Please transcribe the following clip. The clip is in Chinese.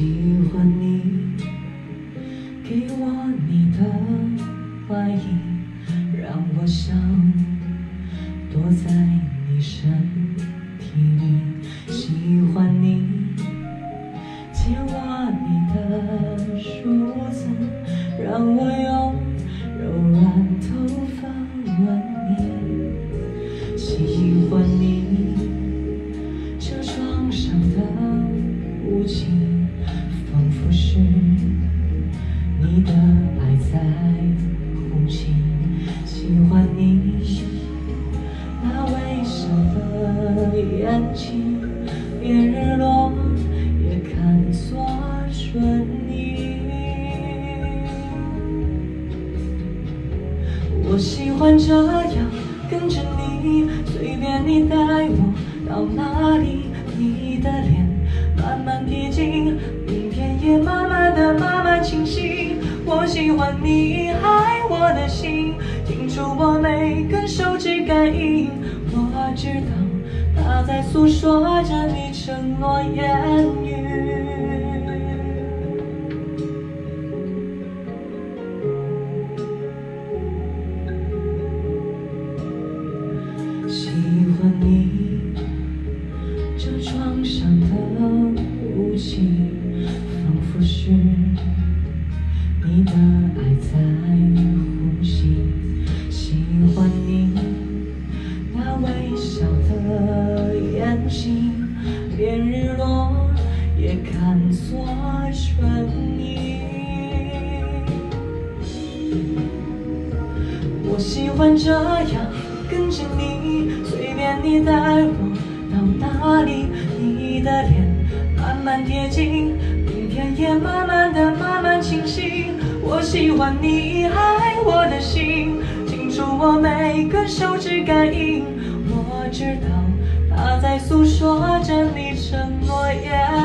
喜欢你给我你的怀疑，让我想躲在你身体里。喜欢你借我你的梳子，让我用柔软头发吻你。喜欢你。在呼吸，喜欢你那微笑的眼睛，连日落也看作春意。我喜欢这样跟着你，随便你带我到哪里，你的脸你爱我的心，听出我每根手指感应，我知道它在诉说着你承诺言语。喜欢你这床上的雾气，仿佛是你的爱在呼吸。喜欢你那微笑的眼睛，连日落也看作春意。我喜欢这样跟着你，随便你带我到哪里，你的脸慢慢贴近，明天也慢慢。我喜欢你爱我的心，清楚我每根手指感应，我知道它在诉说着你承诺言。